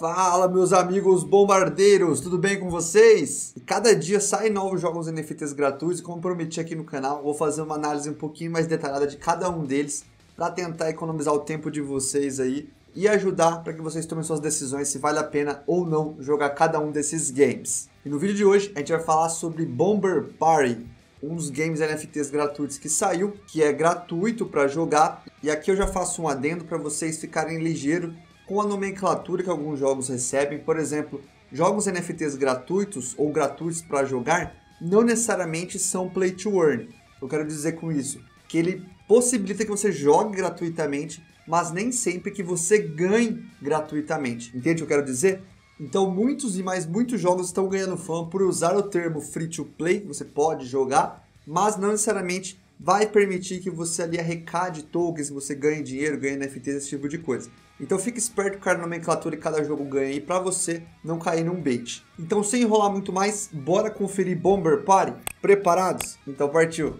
Fala, meus amigos bombardeiros, tudo bem com vocês? E cada dia saem novos jogos NFTs gratuitos, como prometi aqui no canal, vou fazer uma análise um pouquinho mais detalhada de cada um deles para tentar economizar o tempo de vocês aí e ajudar para que vocês tomem suas decisões se vale a pena ou não jogar cada um desses games. E no vídeo de hoje a gente vai falar sobre Bomber Party, um dos games NFTs gratuitos que saiu, que é gratuito para jogar. E aqui eu já faço um adendo para vocês ficarem ligeiros com a nomenclatura que alguns jogos recebem. Por exemplo, jogos NFTs gratuitos ou gratuitos para jogar não necessariamente são play to earn. Eu quero dizer com isso que ele possibilita que você jogue gratuitamente, mas nem sempre que você ganhe gratuitamente. Entende o que eu quero dizer? Então, muitos e mais muitos jogos estão ganhando fama por usar o termo free to play, você pode jogar, mas não necessariamente vai permitir que você ali arrecade tokens, você ganhe dinheiro, ganhe NFTs, esse tipo de coisa. Então fique esperto com a nomenclatura que cada jogo ganha aí para você não cair num bait. Então sem enrolar muito mais, bora conferir Bomber Party? Preparados? Então partiu!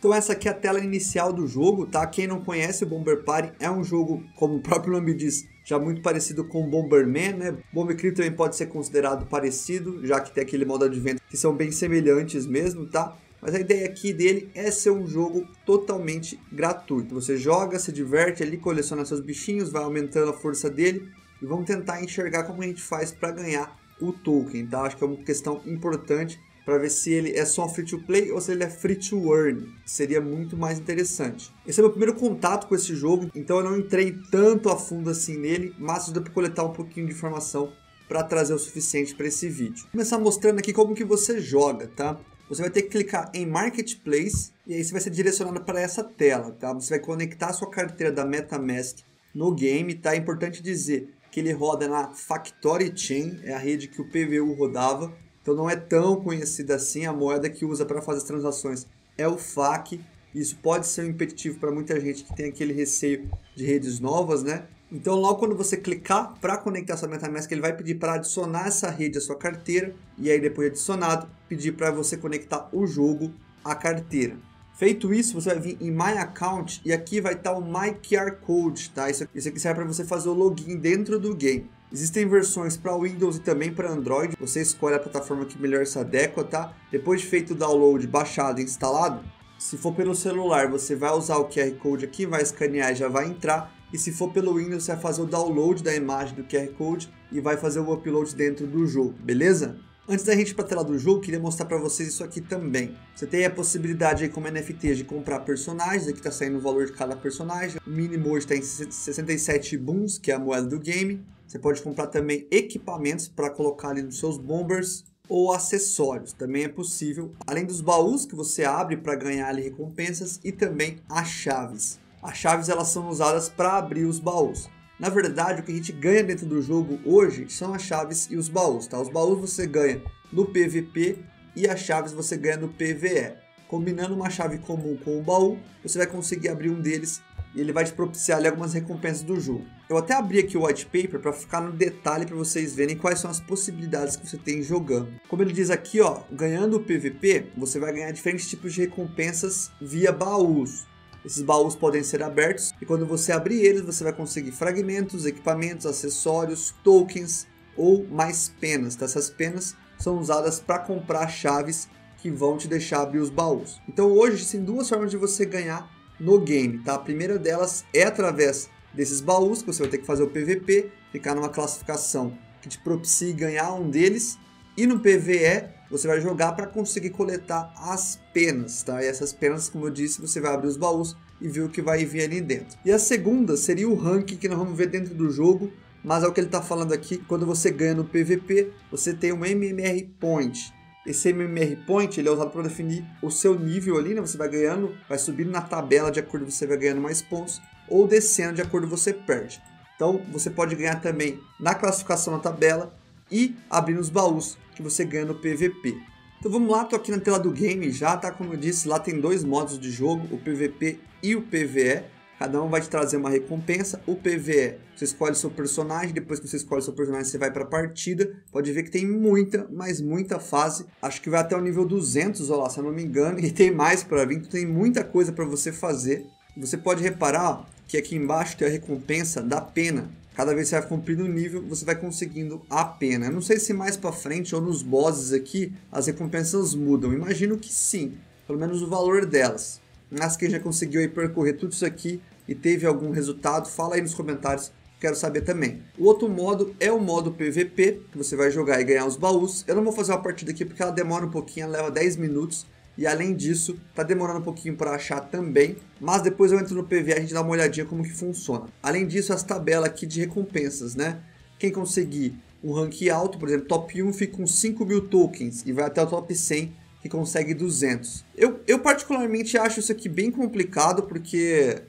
Então essa aqui é a tela inicial do jogo, tá? Quem não conhece Bomber Party é um jogo, como o próprio nome diz, já muito parecido com Bomberman, né? Bomber Creep também pode ser considerado parecido, já que tem aquele modo advento que são bem semelhantes mesmo, tá? Mas a ideia aqui dele é ser um jogo totalmente gratuito. Você joga, se diverte ali, coleciona seus bichinhos, vai aumentando a força dele e vamos tentar enxergar como a gente faz para ganhar o token, tá? Acho que é uma questão importante para ver se ele é só free to play ou se ele é free to earn. Seria muito mais interessante. Esse é meu primeiro contato com esse jogo, então eu não entrei tanto a fundo assim nele, mas deu para coletar um pouquinho de informação para trazer o suficiente para esse vídeo. Vou começar mostrando aqui como que você joga, tá? Você vai ter que clicar em Marketplace e aí você vai ser direcionado para essa tela, tá? Você vai conectar a sua carteira da MetaMask no game, tá? É importante dizer que ele roda na Factory Chain, é a rede que o PVU rodava, então não é tão conhecida assim. A moeda que usa para fazer as transações é o FAC. Isso pode ser um impeditivo para muita gente que tem aquele receio de redes novas, né? Então, logo quando você clicar para conectar sua MetaMask, ele vai pedir para adicionar essa rede à sua carteira e aí depois de adicionado, pedir para você conectar o jogo à carteira. Feito isso, você vai vir em My Account e aqui vai estar o My QR Code, tá? Isso, isso aqui serve para você fazer o login dentro do game. Existem versões para Windows e também para Android. Você escolhe a plataforma que melhor se adequa, tá? Depois de feito o download, baixado e instalado, se for pelo celular, você vai usar o QR Code aqui, vai escanear e já vai entrar. E se for pelo Windows, você vai fazer o download da imagem do QR Code e vai fazer o upload dentro do jogo, beleza? Antes da gente ir para a tela do jogo, queria mostrar para vocês isso aqui também. Você tem a possibilidade aí como NFT de comprar personagens, aqui está saindo o valor de cada personagem. O mínimo hoje está em 67 boons, que é a moeda do game. Você pode comprar também equipamentos para colocar ali nos seus bombers ou acessórios, também é possível. Além dos baús que você abre para ganhar ali recompensas e também as chaves. As chaves elas são usadas para abrir os baús. Na verdade, o que a gente ganha dentro do jogo hoje são as chaves e os baús, tá? Os baús você ganha no PVP e as chaves você ganha no PVE. Combinando uma chave comum com o baú, você vai conseguir abrir um deles e ele vai te propiciar ali, algumas recompensas do jogo. Eu até abri aqui o white paper para ficar no detalhe para vocês verem quais são as possibilidades que você tem jogando. Como ele diz aqui, ó, ganhando o PVP, você vai ganhar diferentes tipos de recompensas via baús. Esses baús podem ser abertos e quando você abrir eles, você vai conseguir fragmentos, equipamentos, acessórios, tokens ou mais penas. Tá? Essas penas são usadas para comprar chaves que vão te deixar abrir os baús. Então hoje existem duas formas de você ganhar no game, tá? A primeira delas é através desses baús, que você vai ter que fazer o PVP, ficar numa classificação que te propicie ganhar um deles, e no PVE você vai jogar para conseguir coletar as penas, tá? E essas penas, como eu disse, você vai abrir os baús e ver o que vai vir ali dentro. E a segunda seria o ranking que nós vamos ver dentro do jogo, mas é o que ele está falando aqui, quando você ganha no PVP, você tem um MMR Point, esse MMR Point ele é usado para definir o seu nível ali, né? Você vai ganhando, vai subindo na tabela de acordo você vai ganhando mais pontos, ou descendo de acordo você perde. Então você pode ganhar também na classificação na tabela e abrindo os baús que você ganha no PVP. Então vamos lá, tô aqui na tela do game já, tá? Como eu disse, lá tem dois modos de jogo, o PVP e o PVE. Cada um vai te trazer uma recompensa. O PVE, você escolhe seu personagem, depois que você escolhe seu personagem, você vai para a partida. Pode ver que tem muita, mas muita fase. Acho que vai até o nível 200, ó lá, se eu não me engano, e tem mais para vir, então tem muita coisa para você fazer. Você pode reparar que aqui embaixo tem a recompensa da pena. Cada vez que você vai cumprindo o nível, você vai conseguindo a pena. Eu não sei se mais para frente ou nos bosses aqui as recompensas mudam. Imagino que sim, pelo menos o valor delas. Mas quem já conseguiu aí percorrer tudo isso aqui e teve algum resultado, fala aí nos comentários quero saber também. O outro modo é o modo PVP, que você vai jogar e ganhar os baús. Eu não vou fazer uma partida aqui porque ela demora um pouquinho, ela leva 10 minutos. E além disso, tá demorando um pouquinho para achar também, mas depois eu entro no PV e a gente dá uma olhadinha como que funciona. Além disso, as tabelas aqui de recompensas, né? Quem conseguir um rank alto, por exemplo, top 1 fica com 5 mil tokens e vai até o top 100 que consegue 200. Eu, eu particularmente acho isso aqui bem complicado porque,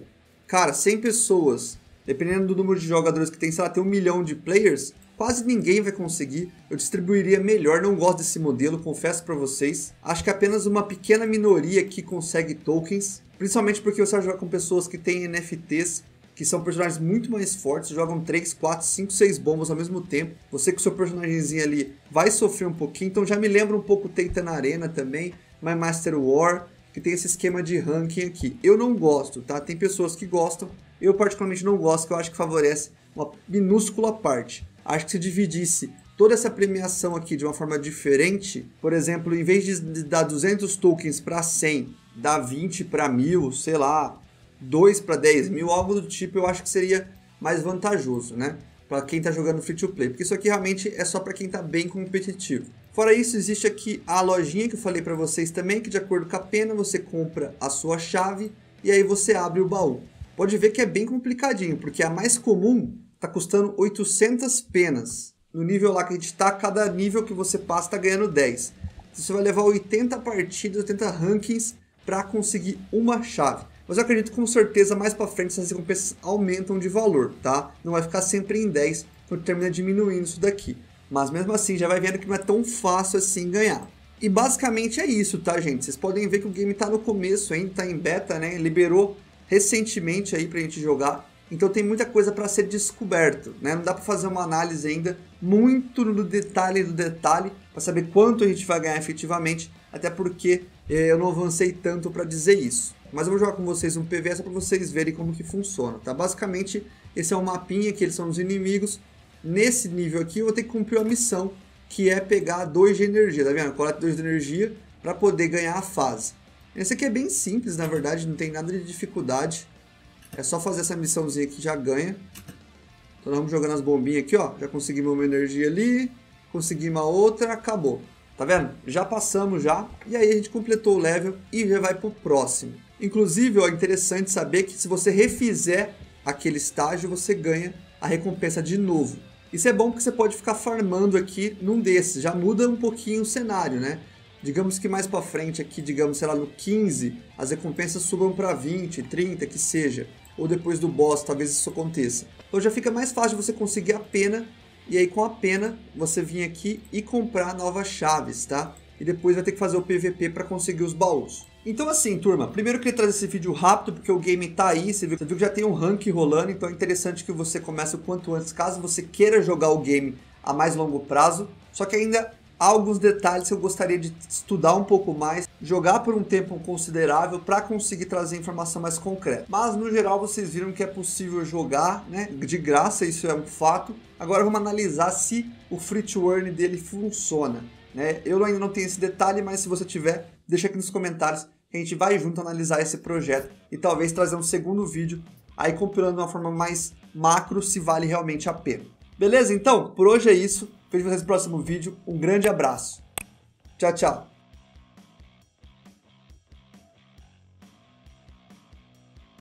cara, 100 pessoas dependendo do número de jogadores que tem, sei lá, tem um milhão de players, quase ninguém vai conseguir. Eu distribuiria melhor, não gosto desse modelo, confesso para vocês. Acho que é apenas uma pequena minoria que consegue tokens, principalmente porque você vai jogar com pessoas que têm NFTs, que são personagens muito mais fortes, jogam 3, 4, 5, 6 bombas ao mesmo tempo. Você com seu personagemzinho ali vai sofrer um pouquinho, então já me lembra um pouco Titan Arena também, My Master War, que tem esse esquema de ranking aqui. Eu não gosto, tá? Tem pessoas que gostam, eu particularmente não gosto, que eu acho que favorece uma minúscula parte. Acho que se dividisse toda essa premiação aqui de uma forma diferente, por exemplo, em vez de dar 200 tokens para 100, dar 20 para 1000, sei lá, 2 para 10 mil, algo do tipo, eu acho que seria mais vantajoso, né? Para quem está jogando free to play, porque isso aqui realmente é só para quem está bem competitivo. Fora isso, existe aqui a lojinha que eu falei para vocês também, que de acordo com a pena você compra a sua chave e aí você abre o baú pode ver que é bem complicadinho, porque a mais comum está custando 800 penas. No nível lá que a gente está, cada nível que você passa está ganhando 10. Então, você vai levar 80 partidas, 80 rankings para conseguir uma chave. Mas eu acredito com certeza mais para frente essas recompensas aumentam de valor, tá? Não vai ficar sempre em 10, quando termina diminuindo isso daqui. Mas mesmo assim, já vai vendo que não é tão fácil assim ganhar. E basicamente é isso, tá, gente? Vocês podem ver que o game está no começo ainda, está em beta, né? Liberou recentemente aí para a gente jogar. Então tem muita coisa para ser descoberto, né? Não dá para fazer uma análise ainda muito no detalhe do detalhe para saber quanto a gente vai ganhar efetivamente, até porque eh, eu não avancei tanto para dizer isso. Mas eu vou jogar com vocês um PV só para vocês verem como que funciona, tá? Basicamente, esse é um mapinha que eles são os inimigos. Nesse nível aqui eu vou ter que cumprir a missão, que é pegar 2 de energia, tá vendo? Coleta 2 de energia para poder ganhar a fase. Esse aqui é bem simples, na verdade, não tem nada de dificuldade. É só fazer essa missãozinha que já ganha. Então nós vamos jogando as bombinhas aqui, ó. Já conseguimos uma energia ali, conseguimos a outra, acabou. Tá vendo? Já passamos já, e aí a gente completou o level e já vai pro próximo. Inclusive, ó, é interessante saber que se você refizer aquele estágio, você ganha a recompensa de novo. Isso é bom porque você pode ficar farmando aqui num desses, já muda um pouquinho o cenário, né? Digamos que mais para frente aqui, digamos, sei lá, no 15, as recompensas subam para 20, 30, que seja. Ou depois do boss, talvez isso aconteça. Então já fica mais fácil você conseguir a pena. E aí com a pena, você vir aqui e comprar novas chaves, tá? E depois vai ter que fazer o PVP para conseguir os baús. Então assim, turma, primeiro eu queria trazer esse vídeo rápido, porque o game tá aí, você viu, você viu que já tem um rank rolando, então é interessante que você comece o quanto antes, caso você queira jogar o game a mais longo prazo. Só que ainda alguns detalhes que eu gostaria de estudar um pouco mais, jogar por um tempo considerável para conseguir trazer informação mais concreta. Mas no geral vocês viram que é possível jogar, né? De graça, isso é um fato. Agora vamos analisar se o free to earn dele funciona, né? Eu ainda não tenho esse detalhe, mas se você tiver, deixa aqui nos comentários a gente vai junto analisar esse projeto e talvez trazer um segundo vídeo aí compilando de uma forma mais macro se vale realmente a pena. Beleza? Então, por hoje é isso. Vejo vocês no próximo vídeo. Um grande abraço. Tchau, tchau.